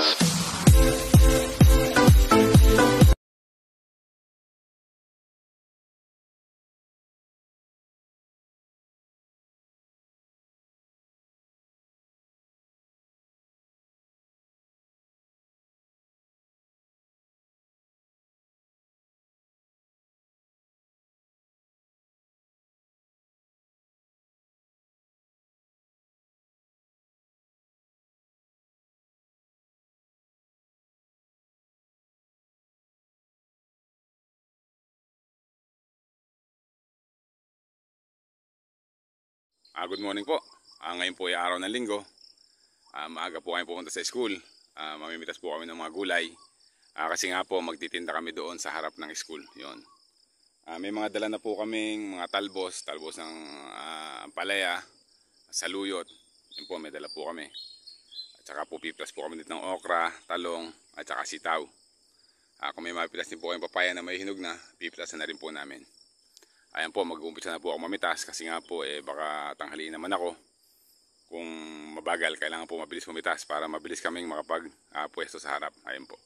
Buzz. Ah, good morning po. Ah, ngayon po ay araw ng linggo. Ah, maaga po kami pupunta sa school. Ah, mamimitas po kami ng mga gulay. Ah, kasi nga po magtitinda kami doon sa harap ng school. Yon. Ah, may mga dala na po kaming mga talbos, talbos ng ah, palaya, saluyot. Yun po, may dala po kami. At saka po piplas po kami dito ng okra, talong, at saka sitaw. Ah, kung may mapilas din po kayong papaya na may hinog na, piplasan na rin po namin. Ayan po, mag-uumpisa na po ako mamitas kasi nga po eh baka tanghaliin naman ako. Kung mabagal, kailangan po mabilis mamitas para mabilis kaming makapag uh, pwesto sa harap. Ayan po.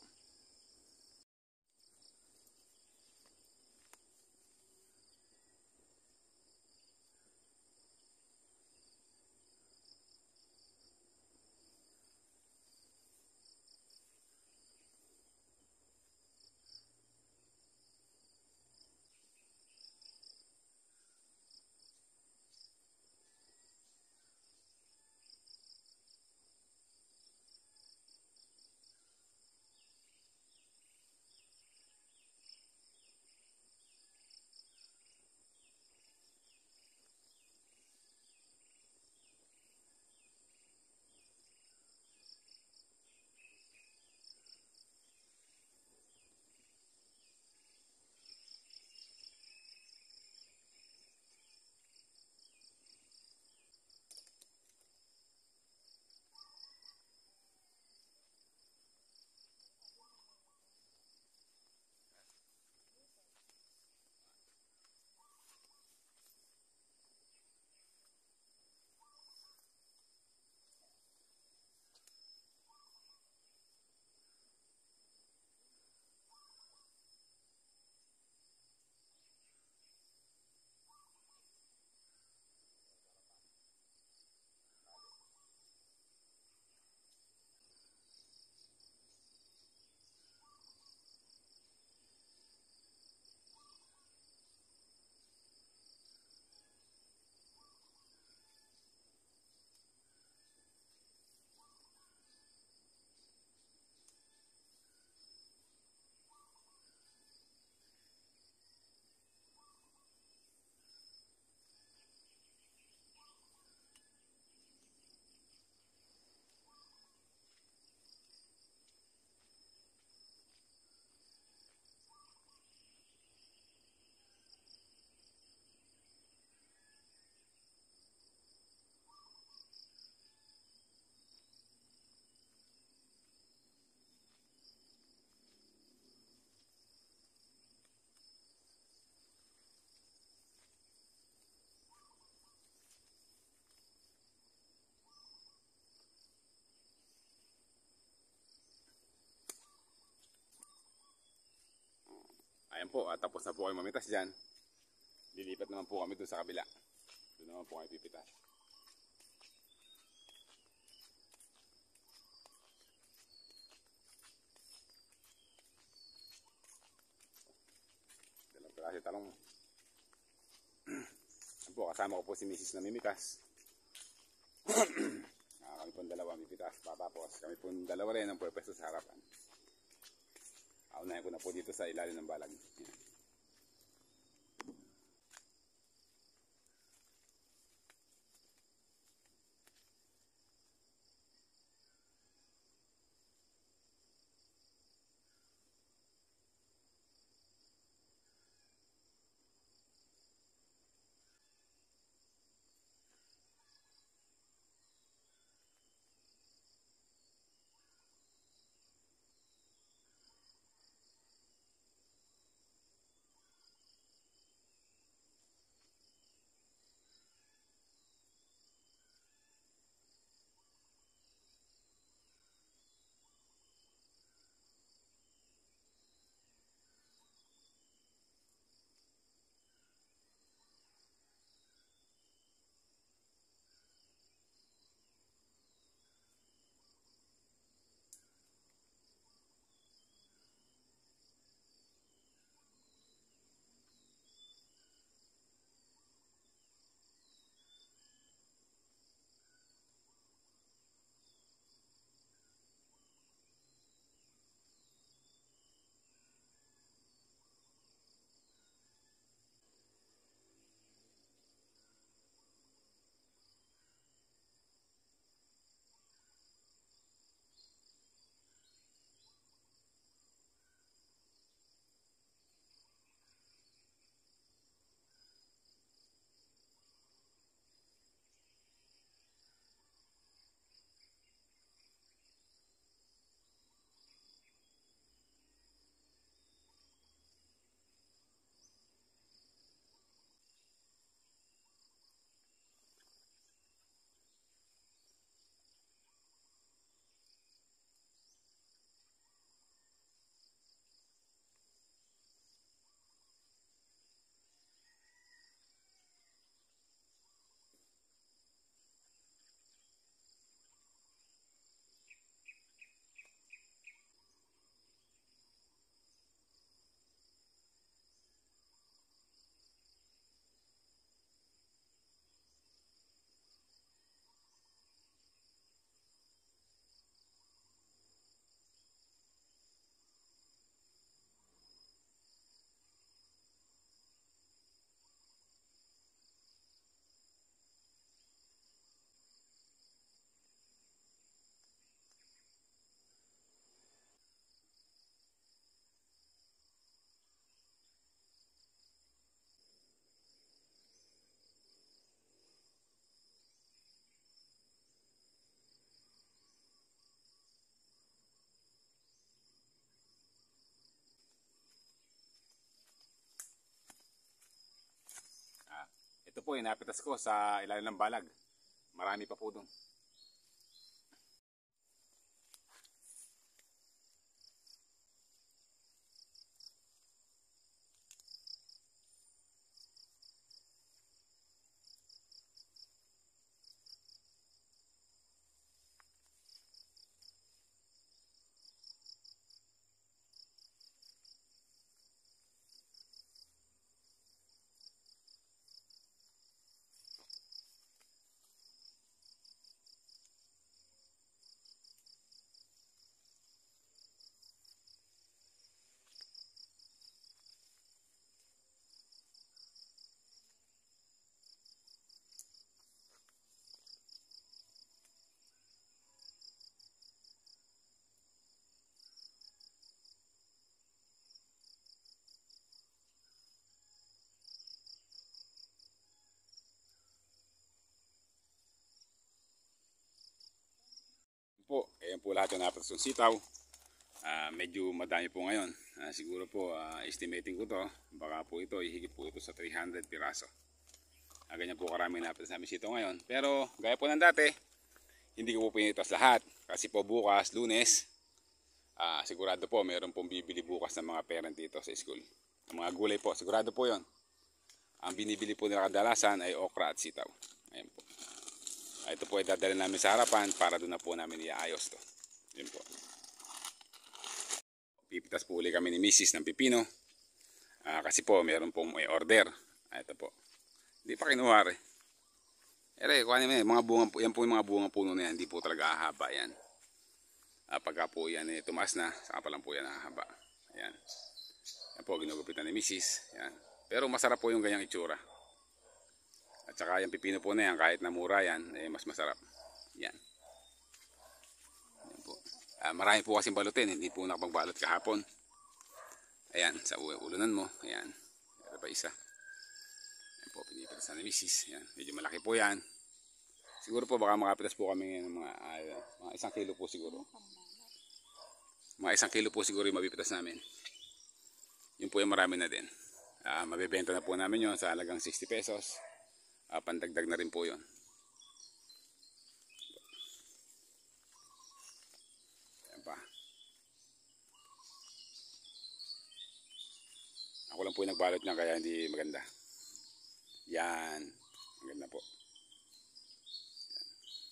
Po, at tapos na po kayo mamitas dyan. Lilipat naman po kami doon sa kabila. Doon naman po kayo pipitas. Dalawang klase talong. Po, kasama ko po si Mrs. na mimitas. Ah, kami po dalawa mipitas. Papapos kami po dalawa rin ang pwesto sa harapan. Aunahin ko na po dito sa ilalim ng balag. Yan. Po, inapitas ko sa ilalim ng balag. Marami pa po doon. Po, lahat yung napitas yung sitaw. Ah, medyo madami po ngayon. Ah, siguro po, ah, estimating ko to, baka po ito, ihigit po ito sa 300 piraso. Ah, ganyan po karami napitas namin sitaw ngayon. Pero, gaya po ng dati, hindi ko po pinitas lahat. Kasi po bukas, lunes, ah, sigurado po, meron pong bibili bukas ng mga parent dito sa school. Ang mga gulay po, sigurado po yon. Ang binibili po nila kadalasan ay okra at sitaw. Ayan po. Ito po ay dadalhin namin sa harapan para doon na po namin iaayos to. Yun po. Pipitas po uli kami ni Mrs. ng pipino. Ah, kasi po meron pong may order. Ah, ito po. Hindi pa kinuha rin. Ere, kuha naman mga bunga po. Yan po yung mga bunga puno na yan. Hindi po talaga hahaba yan. Ah, pagka po yan eh, tumaas na, saka pa lang po yan hahaba. Ayan. Yan po, ginugupitan ni Mrs. Yan. Pero masarap po yung ganyang itsura. At saka yung pipino po na yan, kahit na mura yan, eh, mas masarap. Yan. Marami po kasing balutin, hindi po nakapagbalot kahapon. Ayan, sa ulunan mo. Ayan. Ito pa isa. Ayan po, pinipitas na ni Mrs. Ayan, medyo malaki po yan. Siguro po baka makapitas po kami ng mga, ah, mga isang kilo po siguro. Mga isang kilo po siguro yung mapipitas namin. Yun po yung marami na din. Ah, mabibenta na po namin yun sa halagang 60 pesos. Ah, pandagdag na rin po yun. Ayan pa. Ako po yung nagbalot niya kaya hindi maganda. Yan. Maganda po.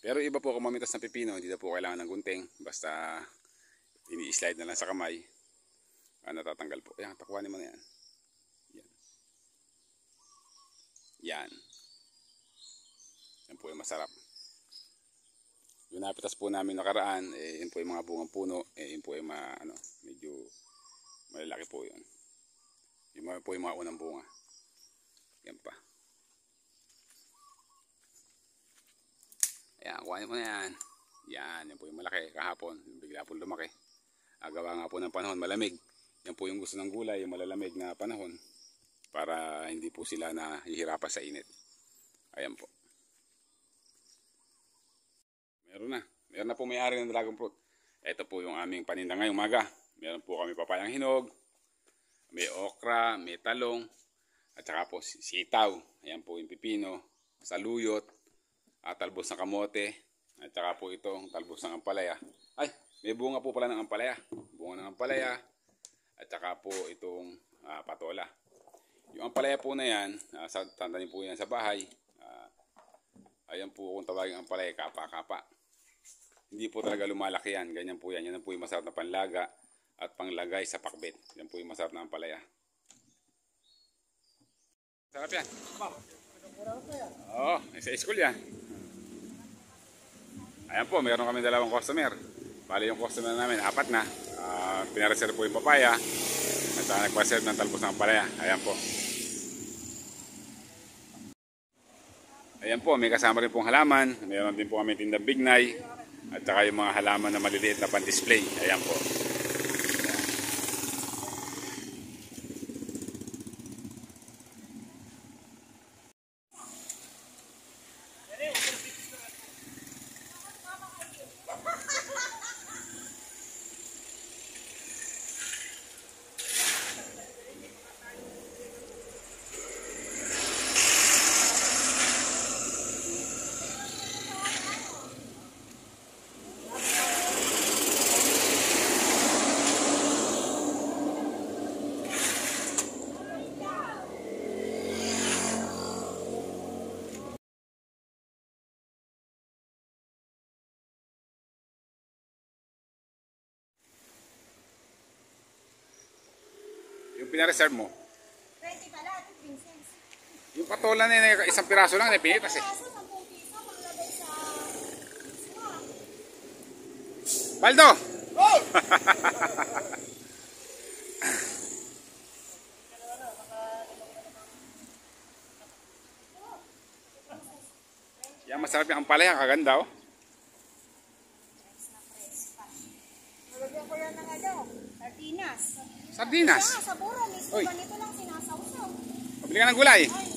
Pero iba po kung mamitas ng pipino, hindi na po kailangan ng gunting. Basta ini-slide na lang sa kamay. Ah, natatanggal po. Yan, takuhanin mo na yan. Yan. Yan. Yan po yung masarap. Yung napitas po namin nakaraan, eh, yun po yung mga bungang puno, eh, yun po yung mga, ano, medyo malalaki po yun. Yung mga po yung mga unang bunga. Yan pa. Ayan, kuhanin mo na yan. Yan, yan po yung malaki kahapon. Bigla po lumaki. Agawa nga po ng panahon, malamig. Yan po yung gusto ng gulay, yung malalamig na panahon. Para hindi po sila nahihirapan sa init. Ayan po. Meron na. Meron na po may-ari ng dragon fruit. Ito po yung aming paninda ngayong umaga. Meron po kami papayang hinog, may okra, may talong, at saka po si- sitaw. Ayan po yung pipino, saluyot, at talbos ng kamote, at saka po itong talbos ng ampalaya. Ay, may bunga po pala ng ampalaya. Bunga ng ampalaya, at saka po itong ah, patola. Yung ampalaya po na yan, uh, sa, tandanin po yan sa bahay. Ah, ayan po kung tawagin ampalaya, kapa-kapa. Hindi po talaga lumalaki yan. Ganyan po yan. Yan po yung masarap na panlaga at panglagay sa pakbet. Yan po yung masarap na ampalaya. Sarap yan. Oo, sa school yan. Ayan po, meron kami dalawang customer. Bali yung customer namin, apat na. Uh, pinareserve po yung papaya. At saka nagpaserve ng talbos ng ampalaya. Ayan po. Ayan po, may kasama rin pong halaman. Meron din po kami tindang bignay. At saka yung mga halaman na maliliit na pan-display. Ayan po. Pinareserve mo? 20 pala, 15 cents. Yung patola na yun, isang piraso lang, napinitas eh. Kaso, 10 piso, panglagay sa... Baldo! Yan, masarap yung ampalaya, kaganda oh. Nalagyan ko yan ng ano, sardinas. Sardinas. Nga, sa buro, mismo ganito lang sinasawsaw. Pabili ka ng gulay. Ay,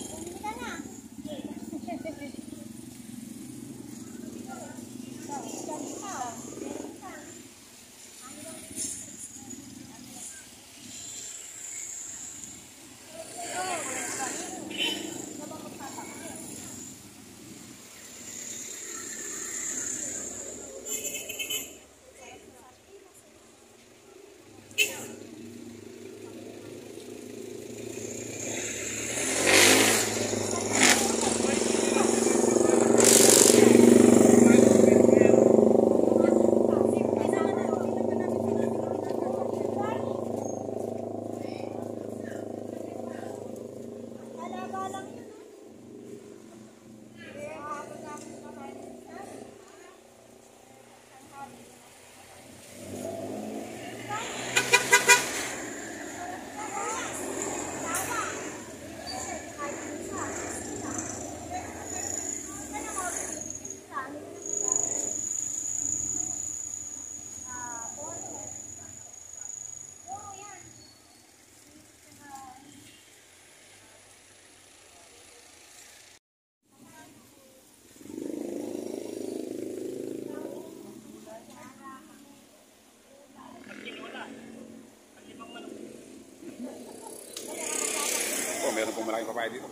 Malaking papaya dito.